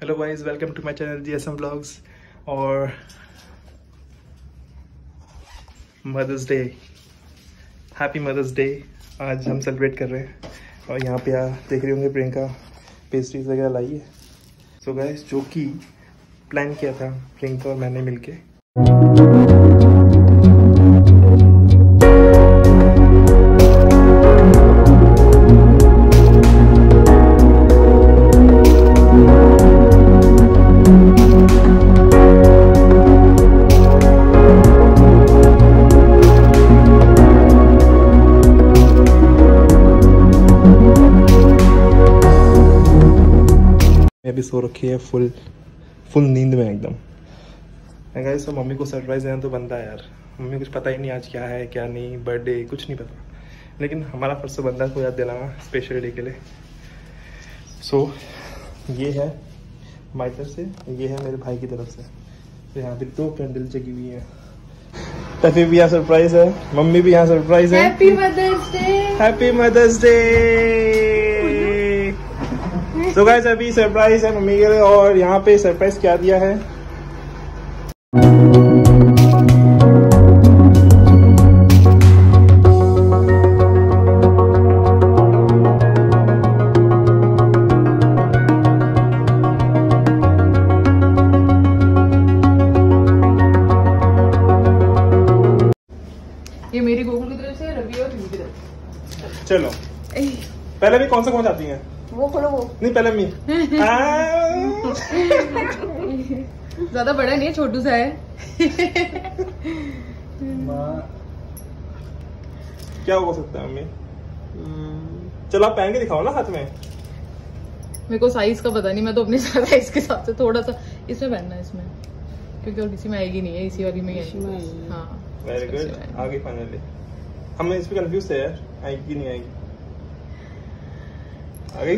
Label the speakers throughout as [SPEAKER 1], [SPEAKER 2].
[SPEAKER 1] Hello guys welcome to my channel G S M blogs और mother's day happy mother's day आज हम celebrate कर रहे हैं। और यहाँ पे आप देख रहे होंगे प्रियंका पेस्ट्रीज वगैरह लाई है। सो so गाइस जो कि प्लान किया था प्रियंका और मैंने मिलके। अभी सो रखी है फुल फुल नींद में एकदम। गाइस तो मम्मी को सरप्राइज़ देना तो बनता है यार। मम्मी कुछ पता ही नहीं आज क्या है क्या नहीं बर्थडे कुछ नहीं पता। लेकिन हमारा फ़र्स्ट तो बनता है को याद दिलाना स्पेशल डे के लिए। सो so, ये है माई तरफ़ से ये है मेरे भाई की तरफ़ से। तो यहाँ पे दो कैंडल जगी हुई है। तफी भी यहाँ सरप्राइज़ है मम्मी भी यहाँ सरप्राइज़ है।
[SPEAKER 2] Happy mother's day
[SPEAKER 1] happy mother's day तो गाइस अभी सरप्राइज़ है मम्मी के लिए और यहाँ पे सरप्राइज़ क्या दिया है?
[SPEAKER 2] ये मेरी गोकुल की तरफ़ से रवि और की तरफ़
[SPEAKER 1] चलो। पहले भी कौन सा कौन जाती है?
[SPEAKER 2] वो खोलो वो।
[SPEAKER 1] नहीं पहले मी।
[SPEAKER 2] ज़्यादा बड़ा नहीं है छोटू सा है।
[SPEAKER 1] क्या हो सकता है मम्मी? चलो आप पहन के दिखाओ ना हाथ में।
[SPEAKER 2] मेरे को साइज़ का पता नहीं मैं तो अपने साइज़ के हिसाब से थोड़ा सा इसमें पहनना है इसमें। क्योंकि और किसी में आएगी नहीं है इसी वाली में आएगी। हाँ
[SPEAKER 1] वेरी
[SPEAKER 2] इसमें
[SPEAKER 1] गुड आगे फाइनली हम इस पे कंफ्यूज थे यार। आएगी नहीं आएगी। आ गई?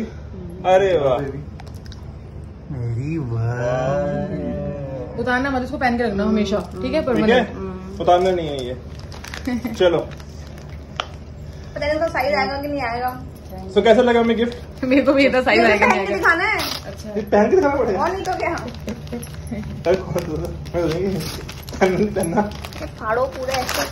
[SPEAKER 1] अरे वाह।
[SPEAKER 3] मेरी वाह।
[SPEAKER 2] उतारना मत इसको पहन के रखना हमेशा ठीक है?
[SPEAKER 1] ठीक है?
[SPEAKER 2] परमानेंट
[SPEAKER 1] उतारना नहीं है ये। चलो।
[SPEAKER 4] पता नहीं उसका साइज़ आएगा कि नहीं आएगा।
[SPEAKER 1] तो कैसा लगा हमें गिफ्ट
[SPEAKER 2] मेरे को भी इतना साइज़ आएगा
[SPEAKER 4] पहन
[SPEAKER 2] नहीं
[SPEAKER 4] के दिखाना है?
[SPEAKER 2] अच्छा।
[SPEAKER 1] पहन के दिखाना पड़ेगा।
[SPEAKER 4] और नहीं तो क्या?
[SPEAKER 1] अरे मैं
[SPEAKER 4] फाड़ो पूरे। ऐसे